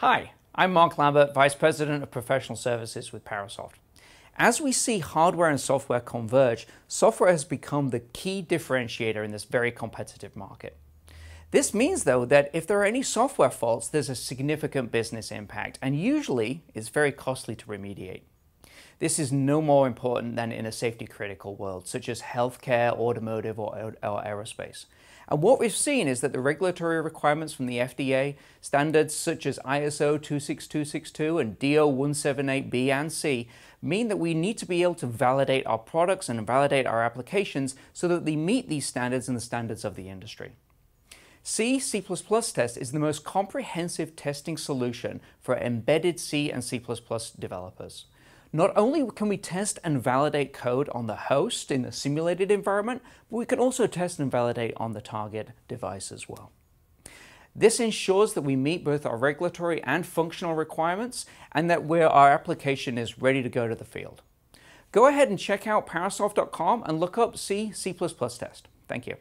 Hi, I'm Mark Lambert, Vice President of Professional Services with Parasoft. As we see hardware and software converge, software has become the key differentiator in this very competitive market. This means, though, that if there are any software faults, there's a significant business impact, and usually it's very costly to remediate. This is no more important than in a safety critical world, such as healthcare, automotive, or, or aerospace. And what we've seen is that the regulatory requirements from the FDA, standards such as ISO 26262 and DO 178B and C, mean that we need to be able to validate our products and validate our applications so that they meet these standards and the standards of the industry. C, C++ test is the most comprehensive testing solution for embedded C and C++ developers. Not only can we test and validate code on the host in the simulated environment, but we can also test and validate on the target device as well. This ensures that we meet both our regulatory and functional requirements and that where our application is ready to go to the field. Go ahead and check out parasoft.com and look up C, C++ test. Thank you.